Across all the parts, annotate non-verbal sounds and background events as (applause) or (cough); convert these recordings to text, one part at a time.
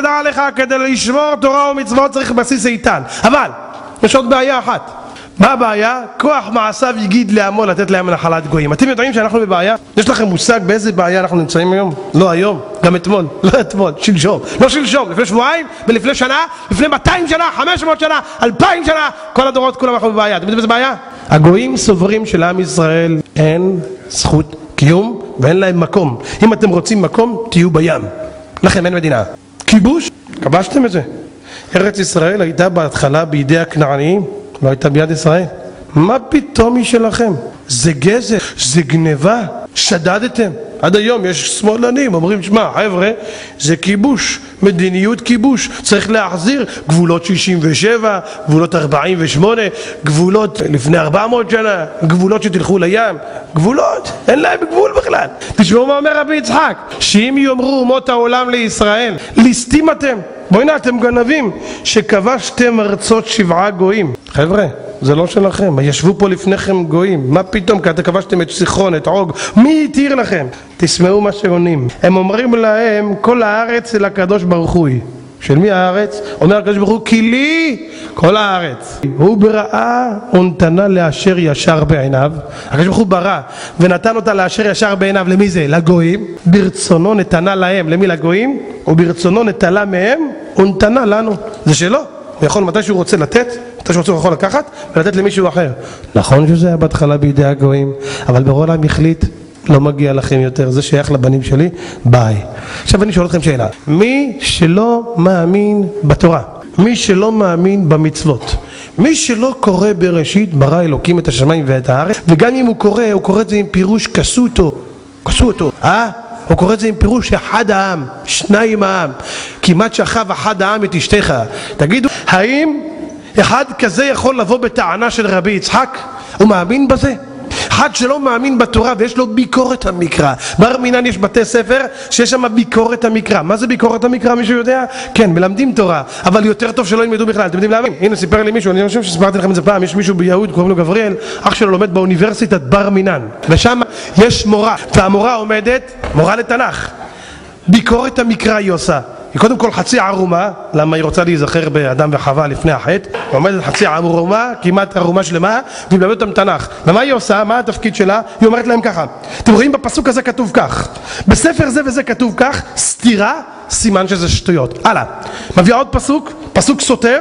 תדע לך, כדי לשמור תורה ומצוות צריך בסיס איתן. אבל, יש עוד בעיה אחת. מה הבעיה? כוח מעשיו הגיד לעמו לתת להם נחלת גויים. אתם יודעים שאנחנו בבעיה? יש לכם מושג באיזה בעיה אנחנו נמצאים היום? לא היום, גם אתמול, (laughs) לא אתמול, שלשום. לא שלשום, לפני שבועיים ולפני שנה, לפני 200 שנה, 500 שנה, 2,000 שנה, כל הדורות כולם אנחנו בבעיה. אתם יודעים איזה בעיה? הגויים סוברים שלעם ישראל אין זכות קיום ואין להם מקום. אם אתם רוצים מקום, תהיו בים. לכם אין מדינה. כיבוש, כבשתם את זה. ארץ ישראל הייתה בהתחלה בידי הכנעניים, לא הייתה ביד ישראל. מה פתאום היא שלכם? זה גזל, זה גניבה, שדדתם. עד היום יש שמאלנים, אומרים, שמע, חבר'ה, זה כיבוש, מדיניות כיבוש, צריך להחזיר גבולות 67, גבולות 48, גבולות לפני 400 שנה, גבולות שתלכו לים, גבולות, אין להם גבול בכלל. תשמעו מה אומר רבי יצחק, שאם יאמרו אומות העולם לישראל, ליסטים אתם, בואי הנה אתם גנבים, שכבשתם ארצות שבעה גויים. חבר'ה, זה לא שלכם, ישבו פה לפניכם גויים, מה פתאום, כי אתם כבשתם את סיחון, את עוג, מי התיר לכם? תשמעו מה שעונים, הם אומרים להם, כל הארץ אל הקדוש ברוך הוא. של מי הארץ? אומר הקדוש ברוך הוא, כי לי כל הארץ. הוא בראה ונתנה לאשר ישר בעיניו. הקדוש ברוך הוא ברא ונתן אותה לאשר ישר בעיניו, למי זה? לגויים. ברצונו נתנה להם, למי לגויים? וברצונו נטלה מהם ונתנה לנו. זה שלו. הוא יכול מתי שהוא רוצה לתת, מתי שהוא רוצה הוא יכול לקחת ולתת למישהו אחר. נכון שזה היה בהתחלה בידי הגויים, אבל ברור העולם החליט לא מגיע לכם יותר, זה שייך לבנים שלי, ביי. עכשיו אני שואל אתכם שאלה, מי שלא מאמין בתורה, מי שלא מאמין במצוות, מי שלא קורא בראשית ברא אלוקים את השמיים ואת הארץ, וגם אם הוא קורא, הוא קורא את זה עם פירוש כסותו, כסו אותו, אה? הוא קורא את זה עם פירוש אחד העם, שניים העם, כמעט שכב אחד העם את אשתך. תגידו, האם אחד כזה יכול לבוא בטענה של רבי יצחק? הוא מאמין בזה? אחד שלא מאמין בתורה ויש לו ביקורת המקרא. בר מינן יש בתי ספר שיש שם ביקורת המקרא. מה זה ביקורת המקרא? מישהו יודע? כן, מלמדים תורה, אבל יותר טוב שלא ילמדו בכלל. אתם יודעים למה? הנה סיפר לי מישהו, אני חושב שסיפרתי לכם את זה פעם, יש מישהו ביהוד, קוראים לו גבריאל, אח שלו לומד באוניברסיטת בר מינן, ושם יש מורה, והמורה עומדת, מורה לתנ"ך. ביקורת המקרא היא עושה. היא קודם כל חצי ערומה, למה היא רוצה להיזכר באדם וחווה לפני החטא, עומדת חצי ערומה, כמעט ערומה שלמה, והיא מלמדת אותם תנ"ך. ומה היא עושה? מה התפקיד שלה? היא אומרת להם ככה, אתם רואים בפסוק הזה כתוב כך, בספר זה וזה כתוב כך, סתירה, סימן שזה שטויות. הלאה. מביאה עוד פסוק, פסוק סותר,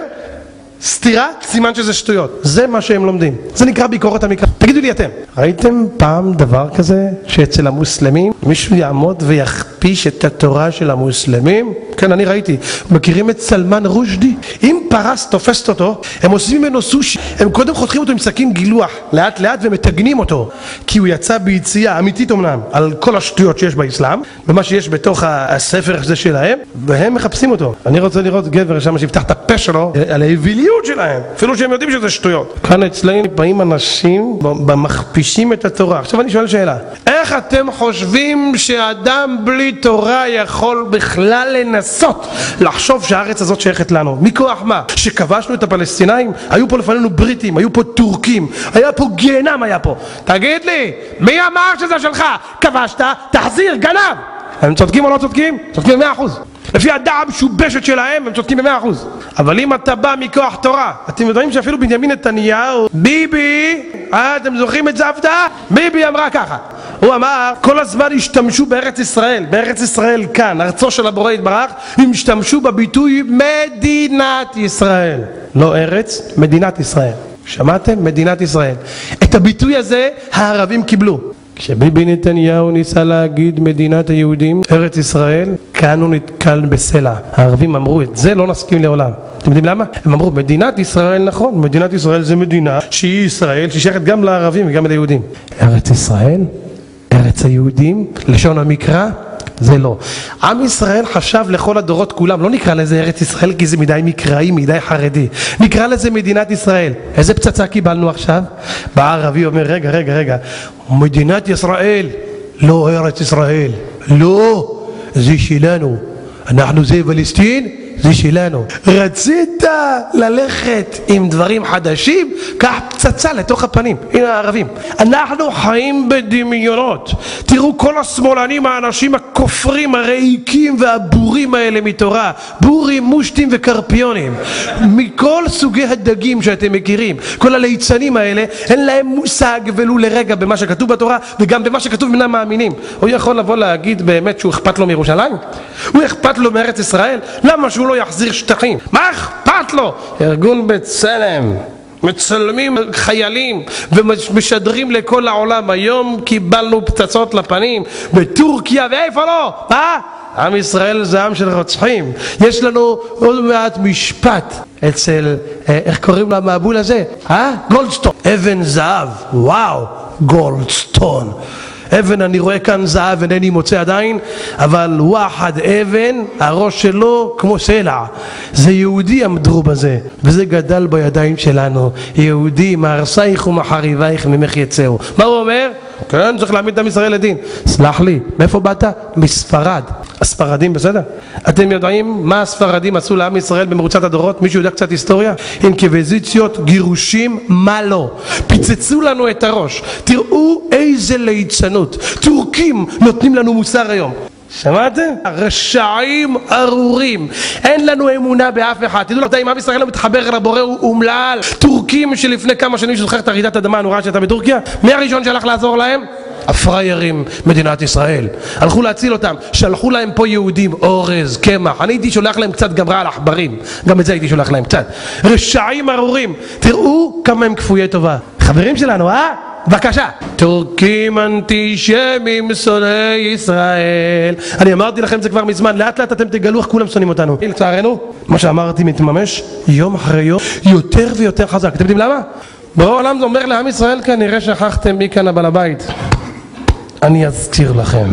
סתירה, סימן שזה שטויות. זה מה שהם לומדים. זה נקרא ביקורת המקרא. תגידו לי אתם, ראיתם פעם דבר כזה שאצל המוסלמים מישהו יעמוד ויכפיש את התורה של המוסלמים? כן, אני ראיתי. מכירים את סלמן רושדי? אם פרס תופסת אותו, הם עושים ממנו סושי. הם קודם חותכים אותו עם סכין גילוח, לאט לאט ומטגנים אותו. כי הוא יצא ביציאה אמיתית אמנם על כל השטויות שיש באסלאם, ומה שיש בתוך הספר הזה שלהם, והם מחפשים אותו. אני רוצה לראות גבר שם שיפתח את הפה שלו על האוויליות שלהם, אפילו שהם יודעים שזה שטויות. כאן אצלנו באים אנשים במכפישים את התורה. עכשיו אני שואל שאלה, איך אתם חושבים שאדם בלי תורה יכול בכלל לנסות לחשוב שהארץ הזאת שייכת לנו? מכוח מה? שכבשנו את הפלסטינאים? היו פה לפנינו בריטים, היו פה טורקים, היה פה גיהנם היה פה. תגיד לי, מי אמר שזה שלך? כבשת, תחזיר, גנב! הם צודקים או לא צודקים? צודקים במאה אחוז. לפי הדעה המשובשת שלהם הם צודקים במאה אחוז. אבל אם אתה בא מכוח תורה, אתם יודעים שאפילו בנימין נתניהו, ביבי, אה, אתם זוכרים את זה הפתעה? ביבי אמרה ככה, הוא אמר, כל הזמן השתמשו בארץ ישראל, בארץ ישראל כאן, ארצו של הבורא יתברך, הם השתמשו בביטוי מדינת ישראל. לא ארץ, מדינת ישראל. שמעתם? מדינת ישראל. את הביטוי הזה הערבים קיבלו. כשביבי נתניהו ניסה להגיד מדינת היהודים, ארץ ישראל, כאן הוא נתקל בסלע. הערבים אמרו את זה לא נסכים לעולם. אתם יודעים למה? הם אמרו מדינת ישראל נכון, מדינת ישראל זה מדינה שהיא ישראל, ששייכת גם לערבים וגם ליהודים. ארץ ישראל? ארץ היהודים? לשון המקרא? זה לא. עם ישראל חשב לכל הדורות כולם, לא נקרא לזה ארץ ישראל כי זה מדי מקראי, מדי חרדי. נקרא לזה מדינת ישראל. איזה פצצה קיבלנו עכשיו? בא ערבי אומר, רגע, רגע, רגע, מדינת ישראל, לא ארץ ישראל. לא, זה שלנו. אנחנו זה פלסטין, זה שלנו. רצית ללכת עם דברים חדשים? קח פצצה לתוך הפנים. הנה הערבים. אנחנו חיים בדמיונות. תראו כל השמאלנים, האנשים הכופרים הריקים והבורים האלה מתורה, בורים, מושטים וקרפיונים, מכל סוגי הדגים שאתם מכירים, כל הליצנים האלה, אין להם מושג ולו לרגע במה שכתוב בתורה וגם במה שכתוב מן המאמינים. הוא יכול לבוא להגיד באמת שהוא אכפת לו מירושלים? הוא אכפת לו מארץ ישראל? למה שהוא לא יחזיר שטחים? מה אכפת לו? ארגון בצלם מצלמים חיילים ומשדרים לכל העולם היום קיבלנו פצצות לפנים בטורקיה ואיפה לא? מה? עם ישראל זה עם של רוצחים יש לנו עוד מעט משפט אצל, אה, איך קוראים למבול הזה? אה? גולדסטון אבן זהב, וואו, גולדסטון אבן אני רואה כאן זהב אינני מוצא עדיין אבל וואחד אבן הראש שלו כמו סלע. זה יהודי עמדו בזה וזה גדל בידיים שלנו. יהודי מהרסייך ומחריבייך ממך יצאו. מה הוא אומר? כן צריך להעמיד את עם ישראל לדין סלח לי מאיפה באת? מספרד הספרדים בסדר? אתם יודעים מה הספרדים עשו לעם ישראל במרוצת הדורות? מישהו יודע קצת היסטוריה? אינקוויזיציות, גירושים, מה לא? פיצצו לנו את הראש תראו איזה ליצנות טורקים נותנים לנו מוסר היום שמעתם? רשעים ארורים. אין לנו אמונה באף אחד. תדעו לך אם עם ישראל לא מתחבר אל הבורא הוא אומלל. טורקים שלפני כמה שנים שזוכר את הרעידת האדמה הנוראה שהייתה בטורקיה מי הראשון שהלך לעזור להם? הפריירים מדינת ישראל. הלכו להציל אותם. שלחו להם פה יהודים אורז קמח. אני הייתי שולח להם קצת גמרה על עכברים גם את זה הייתי שולח להם קצת. רשעים ארורים. תראו כמה הם כפויי טובה. חברים שלנו אה? בבקשה. טורקים אנטישמים שונאי ישראל. אני אמרתי לכם זה כבר מזמן, לאט לאט אתם תגלו איך כולם שונאים אותנו. לצערנו, מה שאמרתי מתממש יום אחרי יום יותר ויותר חזק. אתם יודעים למה? בורא עולם אומר לעם ישראל כנראה שכחתם מי כאן הבעל הבית. אני אזכיר לכם.